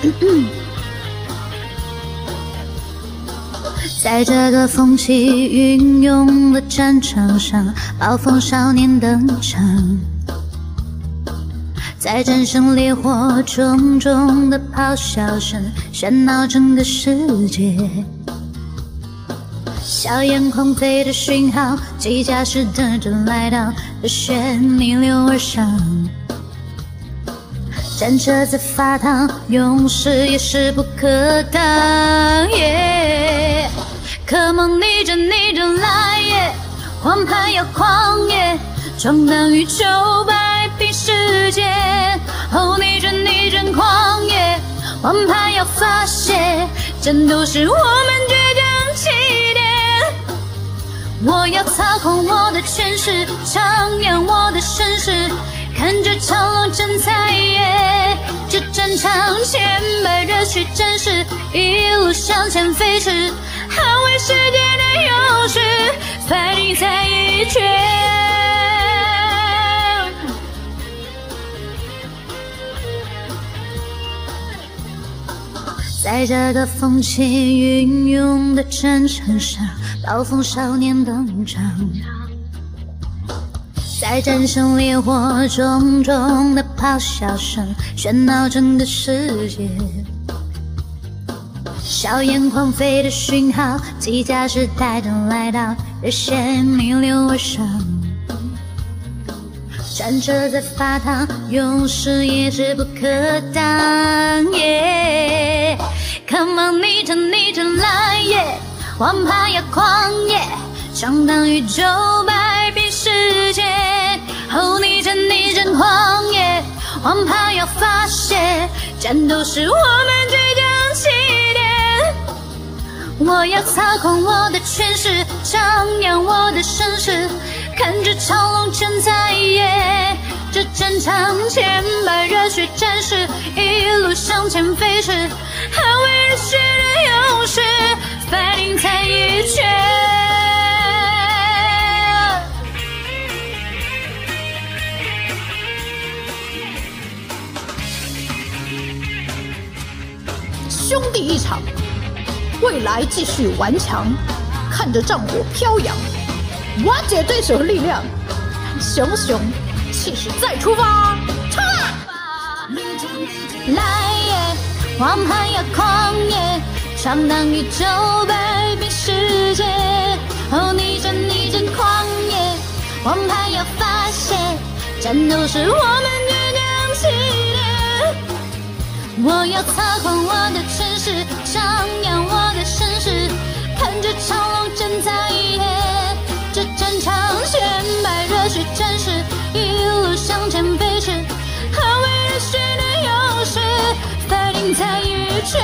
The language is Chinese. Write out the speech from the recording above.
在这个风起云涌的战场上，暴风少年登场，在战胜烈火重重的咆哮声喧闹整个世界。硝烟狂飞的讯号，机甲式的阵来到，热血逆流而上。战车在发烫，勇士也势不可挡。Come on，逆着逆着来耶，王牌要狂野，闯荡宇宙，摆平世界。哦，逆着逆着狂野，王牌要发泄，战斗是我们倔强起点。我要操控我的权势，徜徉我的身世。百热血战士一路向前飞驰，捍卫世界的勇士，fighting 在一拳。在这个风起云涌的战场上，暴风少年登场。在战胜烈火重重的咆哮声喧闹整个世界，硝烟狂飞的讯号，机甲时代正来到，热血逆流而上，战车在发烫，勇士也势不可挡。Come on，逆着逆着来耶，王牌要狂野，闯荡宇宙，摆平世界。Oh，，逆战逆战狂野，王牌要发泄，战斗是我们倔强。我要操控我的权势，张扬我的声势，看这长龙正在野，这战场千百热血战士一路向前飞驰，捍卫热血的勇士，fighting 一拳。兄弟一场，未来继续顽强。看着战火飘扬，瓦解对手力量，熊熊气势再出发，冲啊！来也，王牌要狂野，闯荡宇宙，摆平世界。哦，逆战逆战狂野，王牌要发泄，战斗是我们倔强起点。我要操控我在一这战场千百热血战士一路向前飞驰捍卫热血的勇士 fighting 一决